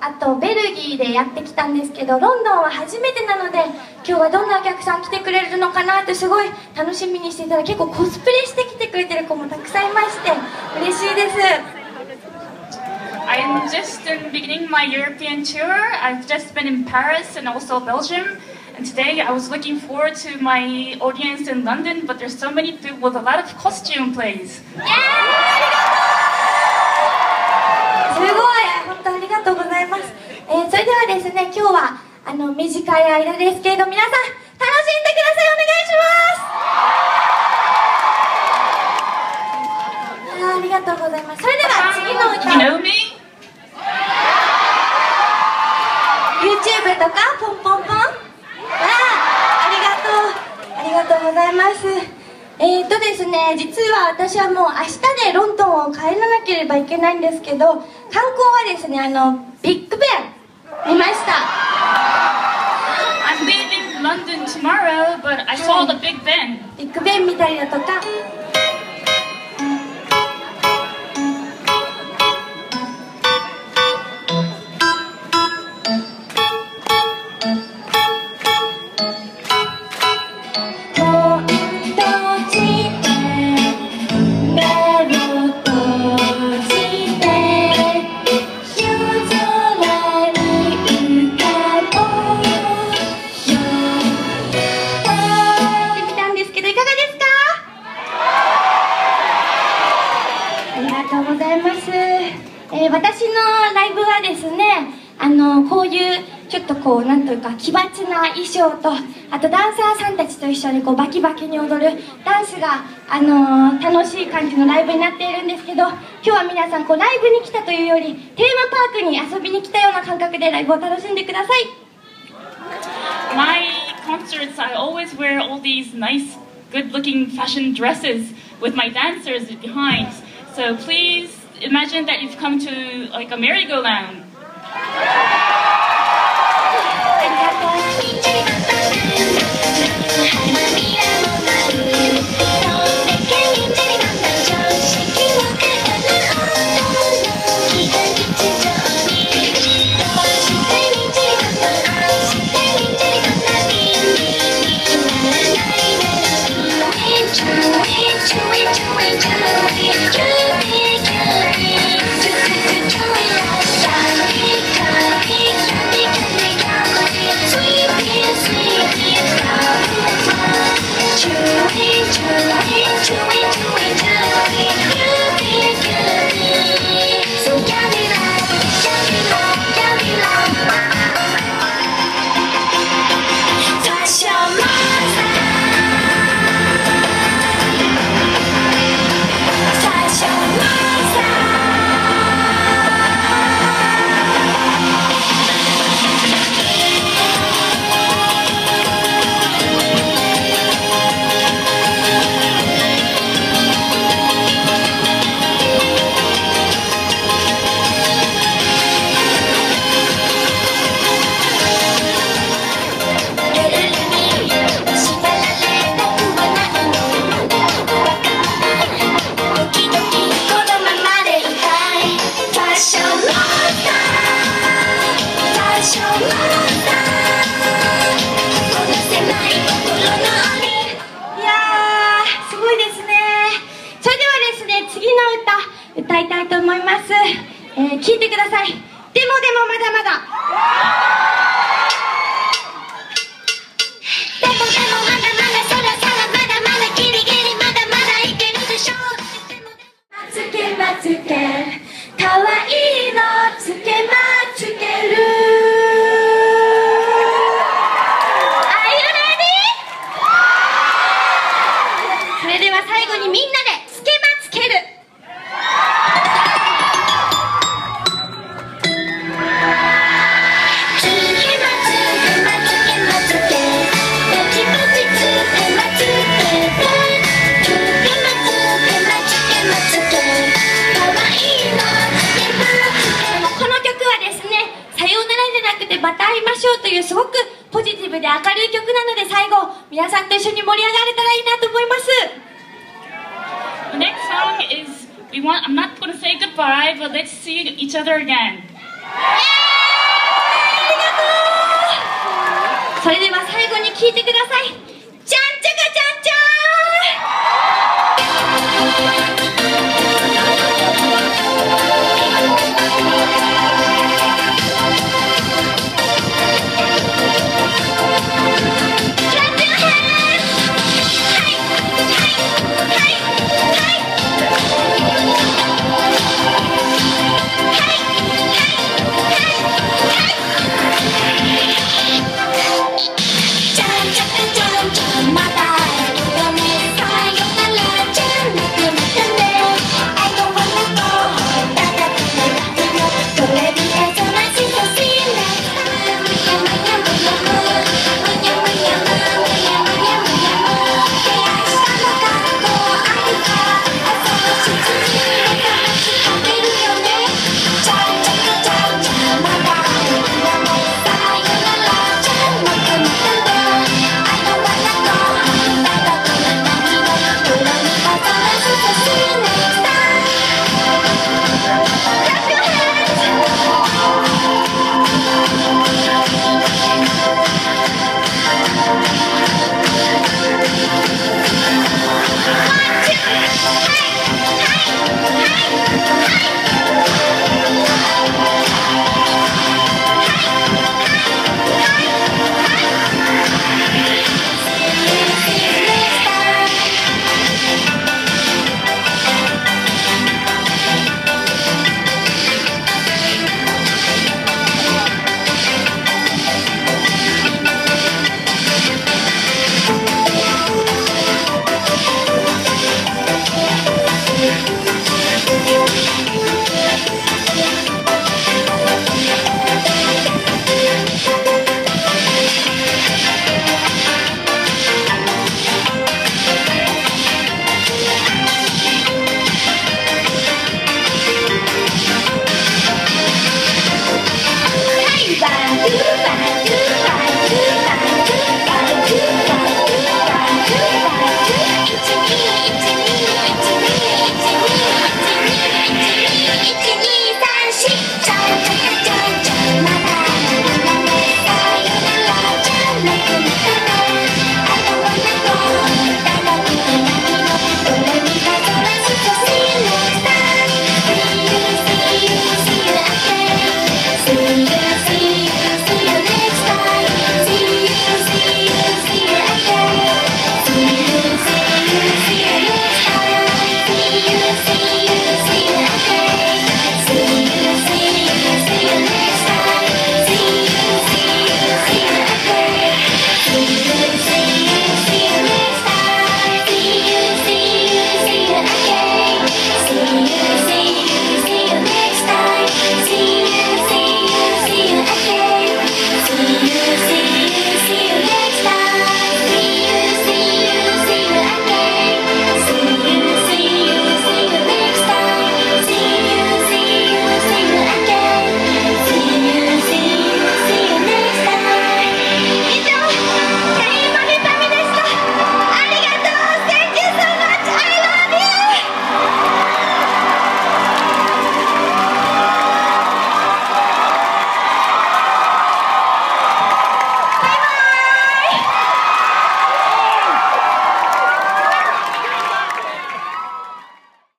あとベルギーでやってきたんですけどロンドンは初めてなので今日はどんなお客さん来てくれるのかなってすごい楽しみにしていたら結構コスプレしてきてくれてる子もたくさんいまして嬉しいです I'm just um, beginning my European tour. I've just been in Paris and also Belgium. And today I was looking forward to my audience in London, but there's so many people with a lot of costume plays. すごい本当ありがとうございます、えーそれではですね今日はあの短い間ですけれど皆さん楽しんでください。お願いします。あーありがとうございます。それでは次の歌? YouTube とかポンポンポン。あーありがとう。ありがとうございます。えーとですね実は私はもう明日でロンドンを帰らなければいけないんですけど観光はですねあのビッグベン 見ました I'm leaving London tomorrow, but I saw the Big Ben. ビッグベン見たりだとか こうなんというか奇抜な衣装とあとダンサーさんたちと一緒にこうバキバキに踊るダンスが、あのー楽しい感じのライブになっているんですけど今日は皆さんこうライブに来たというよりテーマパークに遊びに来たような感覚でライブを楽しんでください My concerts, I always wear all these nice, good looking fashion dresses with my dancers behind. So please imagine that you've come to like a merry-go-round. I'm a 次の歌歌いたいと思います、えー、聞いてください。でもでもまだまだ。でもでもまだまだそらそらまだまだギリギリまだまだいけるでしょう。でもまつけまつけ。かわいいのつけまつなくてまた会いましょうというすごくポジティブで明るい曲なので最後皆さんと一緒に盛り上がれたらいいなと思います。The next song is we want I'm not gonna say goodbye but let's see each other again. ありがとうそれでは最後に聴いてください。